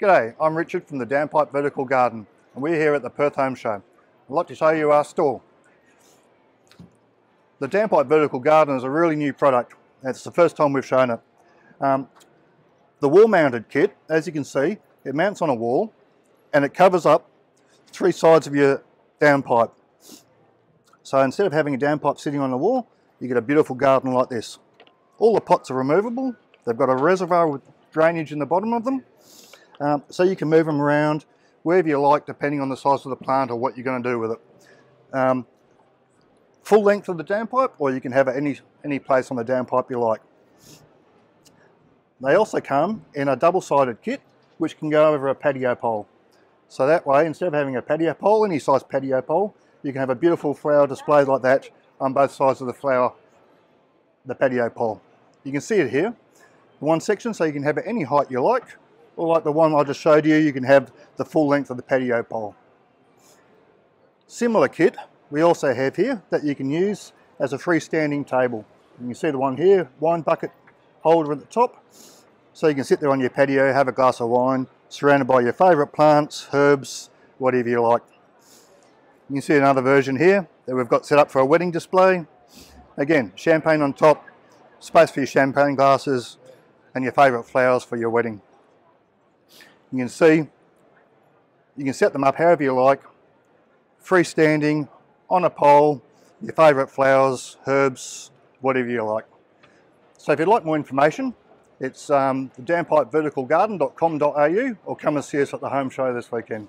G'day, I'm Richard from the Downpipe Vertical Garden and we're here at the Perth Home Show. I'd like to show you our store. The Downpipe Vertical Garden is a really new product. It's the first time we've shown it. Um, the wall mounted kit, as you can see, it mounts on a wall and it covers up three sides of your downpipe. So instead of having a downpipe sitting on the wall, you get a beautiful garden like this. All the pots are removable. They've got a reservoir with drainage in the bottom of them um, so you can move them around wherever you like depending on the size of the plant or what you're going to do with it. Um, full length of the downpipe or you can have it any, any place on the downpipe you like. They also come in a double-sided kit which can go over a patio pole. So that way, instead of having a patio pole, any size patio pole, you can have a beautiful flower display like that on both sides of the flower, the patio pole. You can see it here, one section, so you can have it any height you like, or like the one I just showed you, you can have the full length of the patio pole. Similar kit we also have here that you can use as a freestanding table. You can see the one here, wine bucket holder at the top. So you can sit there on your patio, have a glass of wine, surrounded by your favourite plants, herbs, whatever you like. You can see another version here that we've got set up for a wedding display. Again, champagne on top, space for your champagne glasses, and your favourite flowers for your wedding. You can see, you can set them up however you like, freestanding, on a pole, your favourite flowers, herbs, whatever you like. So if you'd like more information, it's um, the downpipeverticalgarden.com.au or come and see us at the home show this weekend.